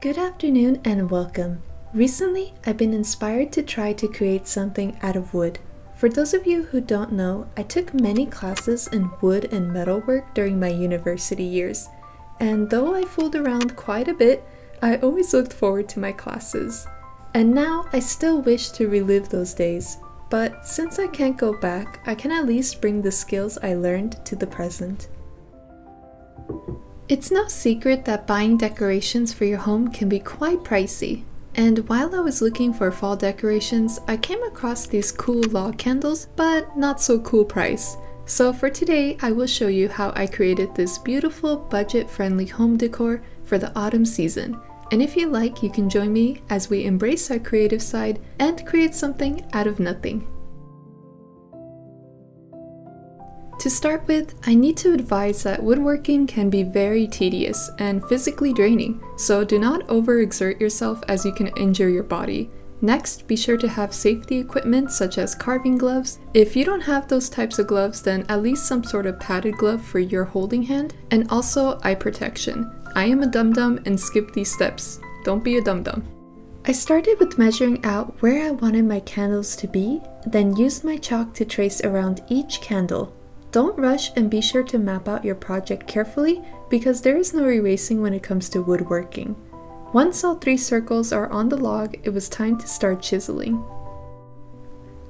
Good afternoon and welcome. Recently, I've been inspired to try to create something out of wood. For those of you who don't know, I took many classes in wood and metalwork during my university years. And though I fooled around quite a bit, I always looked forward to my classes. And now I still wish to relive those days. But since I can't go back, I can at least bring the skills I learned to the present. It's no secret that buying decorations for your home can be quite pricey. And while I was looking for fall decorations, I came across these cool log candles, but not so cool price. So for today, I will show you how I created this beautiful budget-friendly home decor for the autumn season. And if you like, you can join me as we embrace our creative side and create something out of nothing. To start with, I need to advise that woodworking can be very tedious and physically draining, so do not overexert yourself as you can injure your body. Next, be sure to have safety equipment such as carving gloves. If you don't have those types of gloves, then at least some sort of padded glove for your holding hand, and also eye protection. I am a dum-dum and skip these steps. Don't be a dum-dum. I started with measuring out where I wanted my candles to be, then used my chalk to trace around each candle. Don't rush and be sure to map out your project carefully because there is no erasing when it comes to woodworking. Once all three circles are on the log, it was time to start chiseling.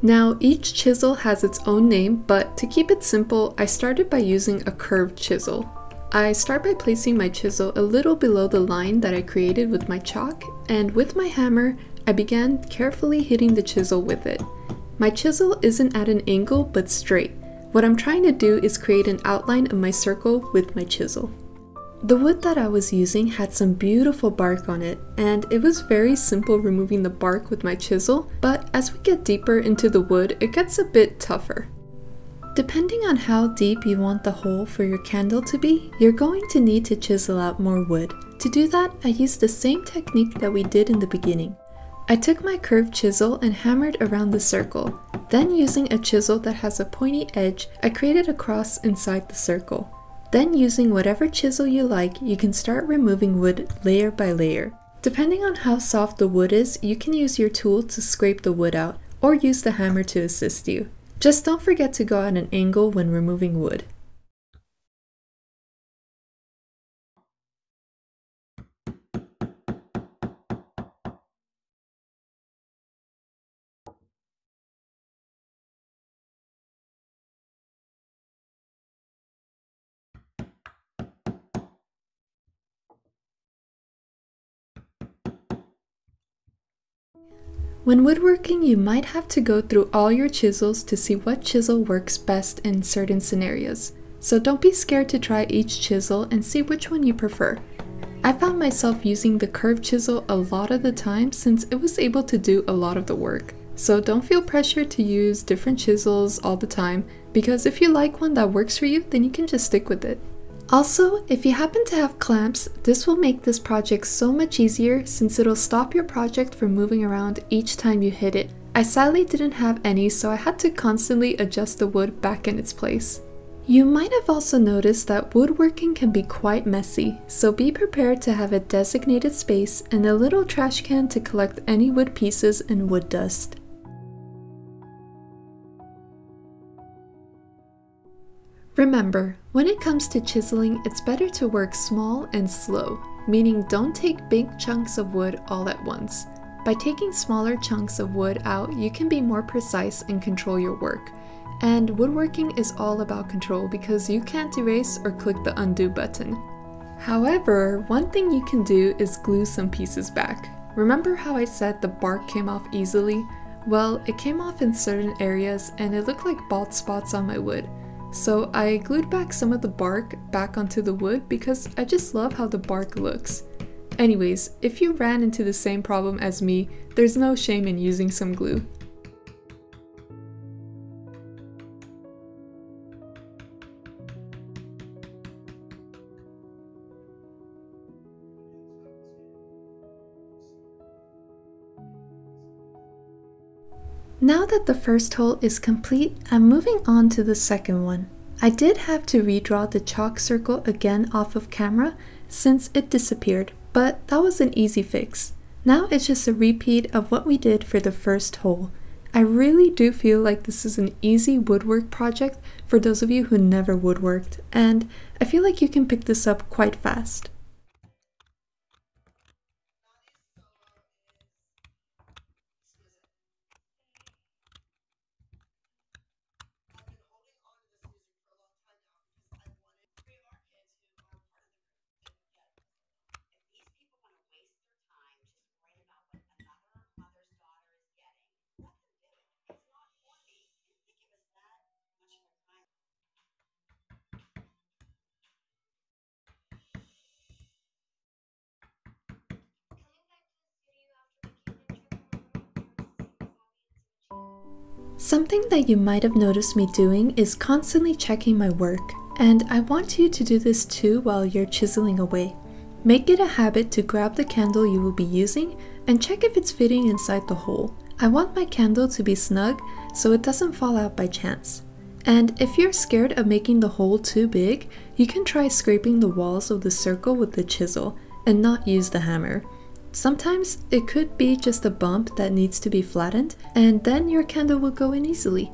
Now, each chisel has its own name, but to keep it simple, I started by using a curved chisel. I start by placing my chisel a little below the line that I created with my chalk, and with my hammer, I began carefully hitting the chisel with it. My chisel isn't at an angle but straight, what I'm trying to do is create an outline of my circle with my chisel. The wood that I was using had some beautiful bark on it, and it was very simple removing the bark with my chisel, but as we get deeper into the wood, it gets a bit tougher. Depending on how deep you want the hole for your candle to be, you're going to need to chisel out more wood. To do that, I used the same technique that we did in the beginning. I took my curved chisel and hammered around the circle. Then using a chisel that has a pointy edge, I created a cross inside the circle. Then using whatever chisel you like, you can start removing wood layer by layer. Depending on how soft the wood is, you can use your tool to scrape the wood out, or use the hammer to assist you. Just don't forget to go at an angle when removing wood. When woodworking, you might have to go through all your chisels to see what chisel works best in certain scenarios. So don't be scared to try each chisel and see which one you prefer. I found myself using the curved chisel a lot of the time since it was able to do a lot of the work. So don't feel pressured to use different chisels all the time because if you like one that works for you, then you can just stick with it. Also, if you happen to have clamps, this will make this project so much easier since it'll stop your project from moving around each time you hit it. I sadly didn't have any so I had to constantly adjust the wood back in its place. You might have also noticed that woodworking can be quite messy, so be prepared to have a designated space and a little trash can to collect any wood pieces and wood dust. Remember, when it comes to chiseling, it's better to work small and slow, meaning don't take big chunks of wood all at once. By taking smaller chunks of wood out, you can be more precise and control your work. And woodworking is all about control because you can't erase or click the undo button. However, one thing you can do is glue some pieces back. Remember how I said the bark came off easily? Well, it came off in certain areas and it looked like bald spots on my wood. So I glued back some of the bark back onto the wood because I just love how the bark looks. Anyways, if you ran into the same problem as me, there's no shame in using some glue. Now that the first hole is complete, I'm moving on to the second one. I did have to redraw the chalk circle again off of camera since it disappeared, But that was an easy fix. Now it's just a repeat of what we did for the first hole. I really do feel like this is an easy woodwork project for those of you who never woodworked, and I feel like you can pick this up quite fast. Something that you might have noticed me doing is constantly checking my work, and I want you to do this too while you're chiseling away. Make it a habit to grab the candle you will be using and check if it's fitting inside the hole. I want my candle to be snug so it doesn't fall out by chance. And if you're scared of making the hole too big, you can try scraping the walls of the circle with the chisel and not use the hammer. Sometimes it could be just a bump that needs to be flattened, and then your candle will go in easily.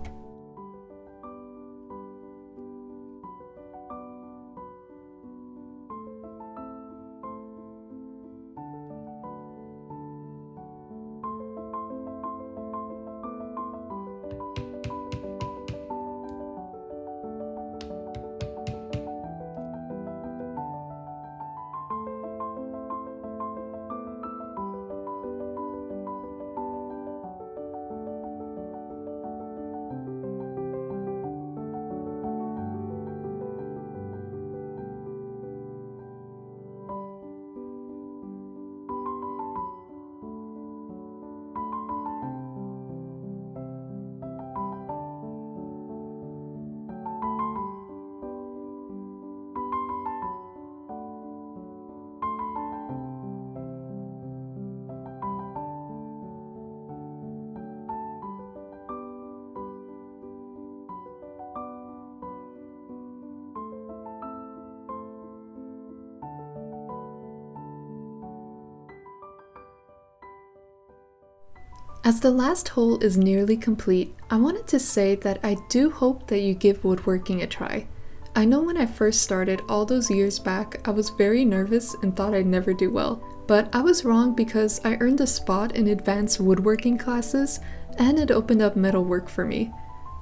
As the last hole is nearly complete, I wanted to say that I do hope that you give woodworking a try. I know when I first started all those years back, I was very nervous and thought I'd never do well. But I was wrong because I earned a spot in advanced woodworking classes and it opened up metalwork for me.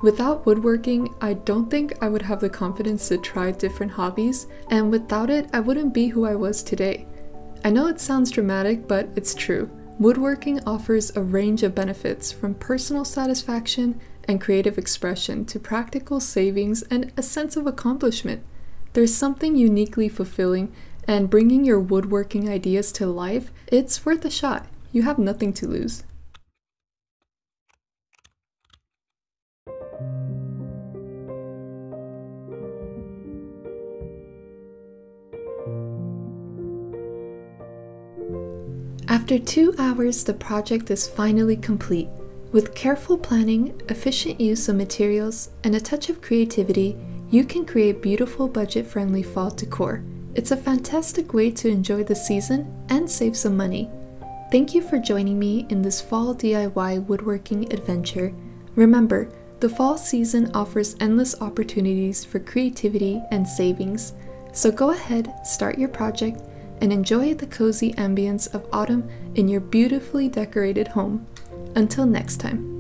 Without woodworking, I don't think I would have the confidence to try different hobbies, and without it, I wouldn't be who I was today. I know it sounds dramatic, but it's true. Woodworking offers a range of benefits from personal satisfaction and creative expression to practical savings and a sense of accomplishment. There's something uniquely fulfilling, and bringing your woodworking ideas to life, it's worth a shot. You have nothing to lose. After two hours, the project is finally complete. With careful planning, efficient use of materials, and a touch of creativity, you can create beautiful budget friendly fall decor. It's a fantastic way to enjoy the season and save some money. Thank you for joining me in this fall DIY woodworking adventure. Remember, the fall season offers endless opportunities for creativity and savings. So go ahead, start your project, and enjoy the cozy ambience of autumn in your beautifully decorated home. Until next time.